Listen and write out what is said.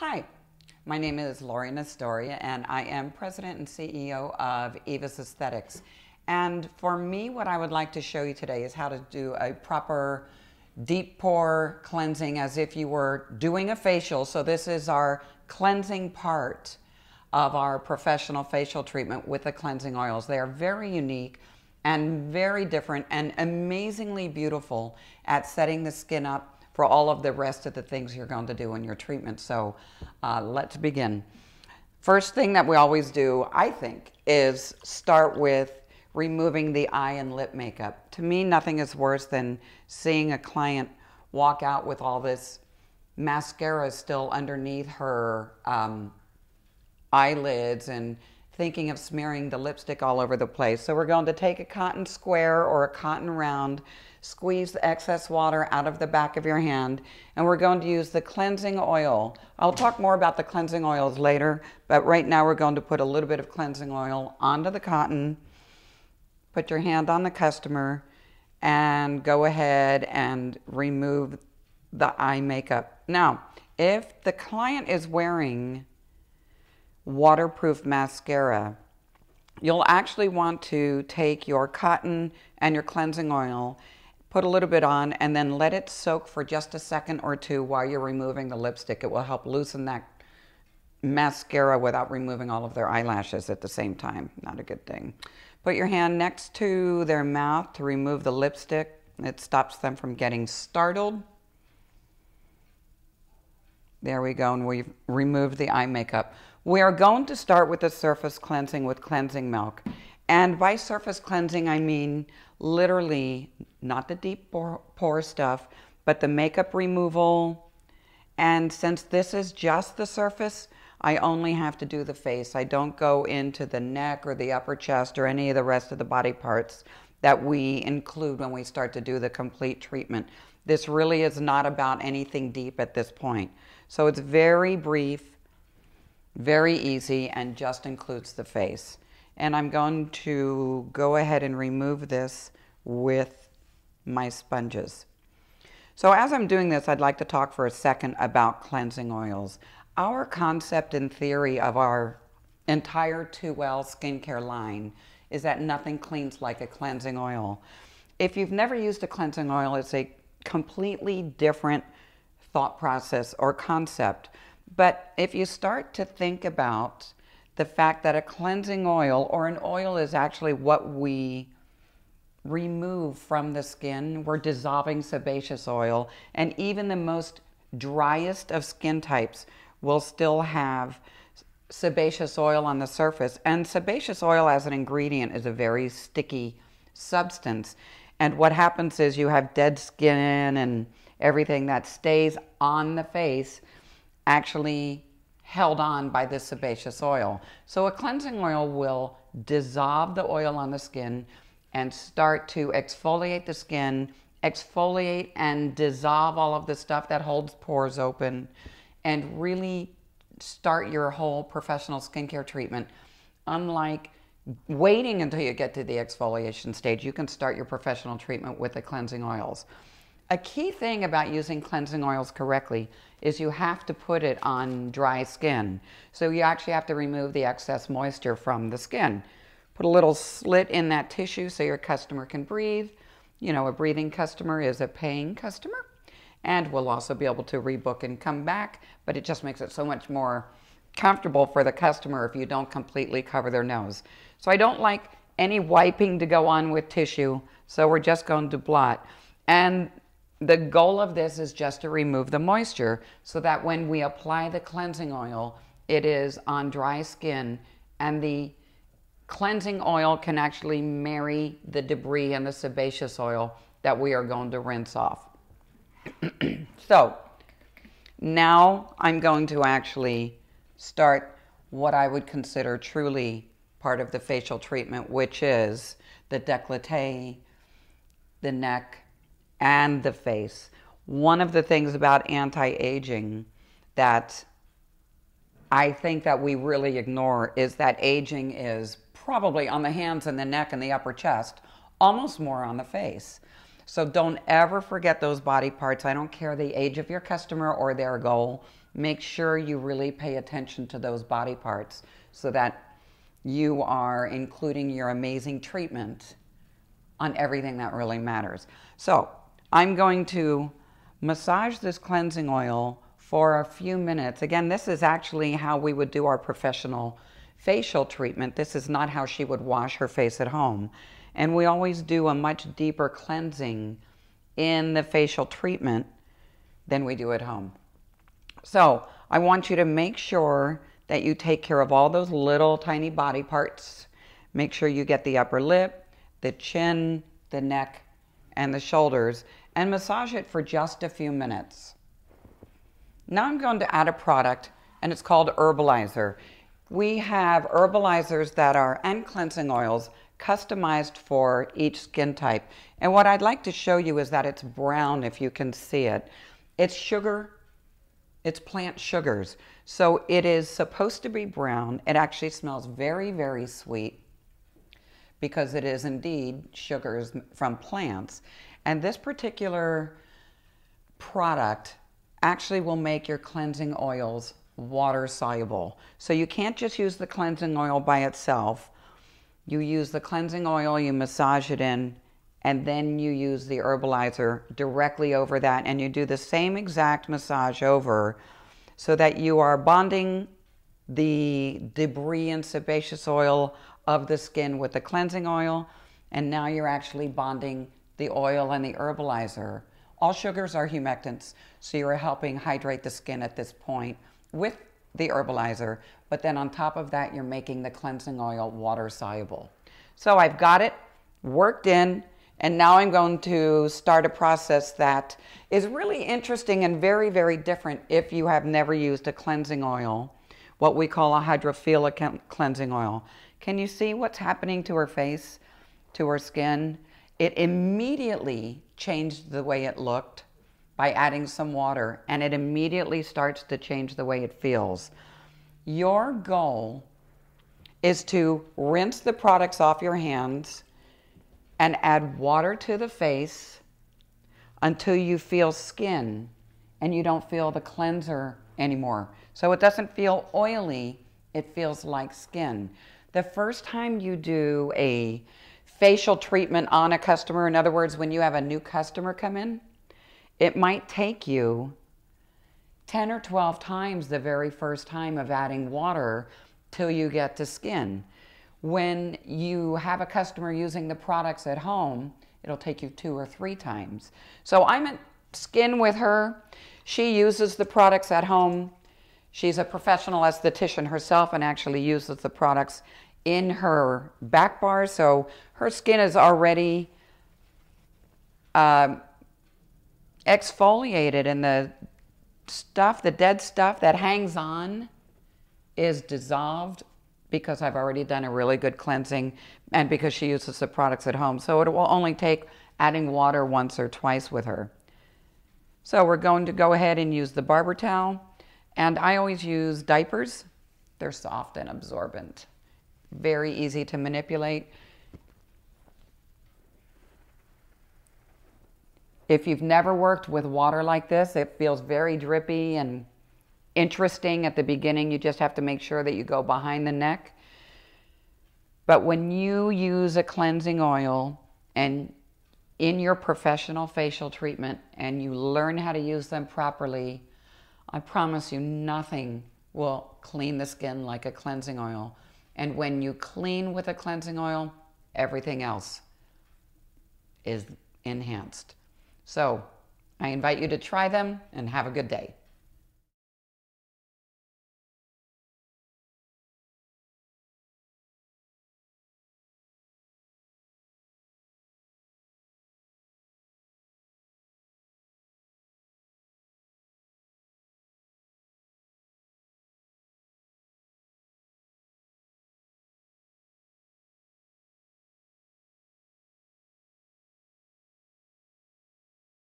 Hi, my name is Lori Nestore, and I am president and CEO of Eva's Esthetics. And for me, what I would like to show you today is how to do a proper deep pore cleansing as if you were doing a facial. So, this is our cleansing part of our professional facial treatment with the cleansing oils. They are very unique and very different and amazingly beautiful at setting the skin up for all of the rest of the things you're going to do in your treatment. So uh, let's begin. First thing that we always do, I think, is start with removing the eye and lip makeup. To me, nothing is worse than seeing a client walk out with all this mascara still underneath her um, eyelids and thinking of smearing the lipstick all over the place. So we're going to take a cotton square or a cotton round, squeeze the excess water out of the back of your hand, and we're going to use the cleansing oil. I'll talk more about the cleansing oils later, but right now we're going to put a little bit of cleansing oil onto the cotton put your hand on the customer and go ahead and remove the eye makeup. Now, if the client is wearing waterproof mascara, you'll actually want to take your cotton and your cleansing oil, put a little bit on, and then let it soak for just a second or two while you're removing the lipstick. It will help loosen that mascara without removing all of their eyelashes at the same time. Not a good thing. Put your hand next to their mouth to remove the lipstick. It stops them from getting startled. There we go, and we've removed the eye makeup. We are going to start with the surface cleansing with cleansing milk. And by surface cleansing, I mean literally not the deep pore stuff, but the makeup removal. And since this is just the surface, I only have to do the face. I don't go into the neck or the upper chest or any of the rest of the body parts that we include when we start to do the complete treatment. This really is not about anything deep at this point. So it's very brief, very easy, and just includes the face. And I'm going to go ahead and remove this with my sponges. So as I'm doing this, I'd like to talk for a second about cleansing oils. Our concept and theory of our entire Tu'eL skincare line is that nothing cleans like a cleansing oil. If you've never used a cleansing oil, it's a completely different thought process or concept. But if you start to think about the fact that a cleansing oil or an oil is actually what we remove from the skin, we're dissolving sebaceous oil, and even the most driest of skin types will still have sebaceous oil on the surface. And sebaceous oil as an ingredient is a very sticky substance. And what happens is you have dead skin and everything that stays on the face actually held on by this sebaceous oil. So a cleansing oil will dissolve the oil on the skin and start to exfoliate the skin, exfoliate and dissolve all of the stuff that holds pores open and really start your whole professional skincare treatment. Unlike waiting until you get to the exfoliation stage, you can start your professional treatment with the cleansing oils. A key thing about using cleansing oils correctly is you have to put it on dry skin. So you actually have to remove the excess moisture from the skin. Put a little slit in that tissue so your customer can breathe. You know, a breathing customer is a paying customer and we'll also be able to rebook and come back, but it just makes it so much more comfortable for the customer if you don't completely cover their nose. So I don't like any wiping to go on with tissue, so we're just going to blot. And the goal of this is just to remove the moisture so that when we apply the cleansing oil, it is on dry skin and the cleansing oil can actually marry the debris and the sebaceous oil that we are going to rinse off. so now I'm going to actually start what I would consider truly part of the facial treatment, which is the décolleté, the neck, and the face. One of the things about anti-aging that I think that we really ignore is that aging is probably on the hands and the neck and the upper chest, almost more on the face. So don't ever forget those body parts. I don't care the age of your customer or their goal. Make sure you really pay attention to those body parts so that you are including your amazing treatment on everything that really matters. So I'm going to massage this cleansing oil for a few minutes. Again, this is actually how we would do our professional facial treatment. This is not how she would wash her face at home. And we always do a much deeper cleansing in the facial treatment than we do at home. So I want you to make sure that you take care of all those little tiny body parts. Make sure you get the upper lip, the chin, the neck, and the shoulders, and massage it for just a few minutes. Now I'm going to add a product, and it's called Herbalizer. We have herbalizers that are, and cleansing oils, customized for each skin type. And what I'd like to show you is that it's brown if you can see it. It's sugar, it's plant sugars. So it is supposed to be brown. It actually smells very, very sweet because it is indeed sugars from plants. And this particular product actually will make your cleansing oils water soluble. So you can't just use the cleansing oil by itself. You use the cleansing oil, you massage it in, and then you use the herbalizer directly over that, and you do the same exact massage over so that you are bonding the debris and sebaceous oil of the skin with the cleansing oil, and now you're actually bonding the oil and the herbalizer. All sugars are humectants, so you're helping hydrate the skin at this point with the herbalizer, but then on top of that, you're making the cleansing oil water soluble. So I've got it worked in, and now I'm going to start a process that is really interesting and very, very different if you have never used a cleansing oil, what we call a hydrophilic cleansing oil. Can you see what's happening to her face, to her skin? It immediately changed the way it looked by adding some water, and it immediately starts to change the way it feels. Your goal is to rinse the products off your hands and add water to the face until you feel skin and you don't feel the cleanser anymore. So it doesn't feel oily, it feels like skin. The first time you do a facial treatment on a customer, in other words, when you have a new customer come in, it might take you 10 or 12 times the very first time of adding water till you get to skin. When you have a customer using the products at home, it'll take you two or three times. So I'm at skin with her. She uses the products at home. She's a professional esthetician herself and actually uses the products in her back bars. So her skin is already um, exfoliated and the stuff, the dead stuff that hangs on is dissolved because I've already done a really good cleansing and because she uses the products at home. So it will only take adding water once or twice with her. So we're going to go ahead and use the barber towel. And I always use diapers. They're soft and absorbent. Very easy to manipulate. If you've never worked with water like this, it feels very drippy and interesting at the beginning. You just have to make sure that you go behind the neck. But when you use a cleansing oil and in your professional facial treatment and you learn how to use them properly, I promise you nothing will clean the skin like a cleansing oil. And when you clean with a cleansing oil, everything else is enhanced. So I invite you to try them and have a good day.